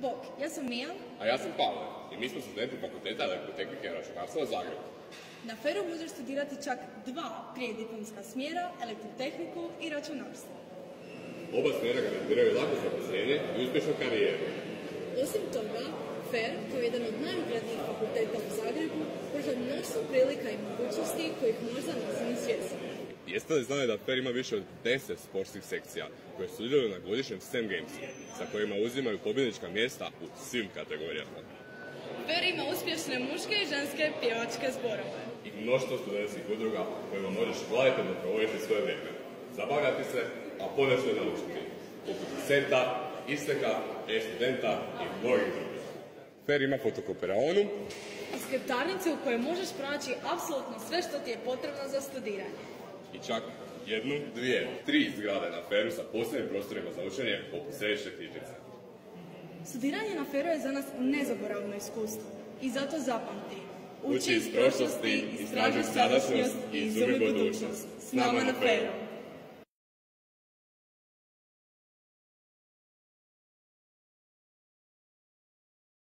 Bok, ja sam Mija. A ja sam Pavle i mi smo studenti fakulteta elektrotehnike i računarstva u Zagrebu. Na Feru možeš studirati čak dva prijediplomska smjera, elektrotehniku i računarstvo. Oba smjera garantiraju lako zaposlenje i uspješnu karijeru. Osim toga, FER, kao jedan od najuglednijih fakulteta u Zagrebu, pruža mnoštvo prilika i mogućnosti kojih možda ni svjesni. Jeste li znali da FER ima više od 10 sportskih sekcija koje sudjeluju na godišnjem STEM Gamesu, sa kojima uzimaju pobjednička mjesta u svim kategorijama? FER ima uspješne muške i ženske pjevačke zborove. I mnoštvo studentskih udruga kojima možeš kvalitetno provoditi svoje vrijeme, zabavljati se, a ponešto i naučiti, poput seta, isteka, e-studenta i mnogih drugih. FER ima fotokoperaonu, skriptarnice u kojoj možeš pronaći apsolutno sve što ti je potrebno za studiranje. I čak jednu, dvije, tri zgrade na feru sa posebnim prostorima za učenje poput središnje knjižnice. Studiranje na Feru je za nas nezaboravno iskustvo. I zato zapamti. Uči iz prošlosti, istražuj sadašnjost i izumi budućnost. S nama na Feru.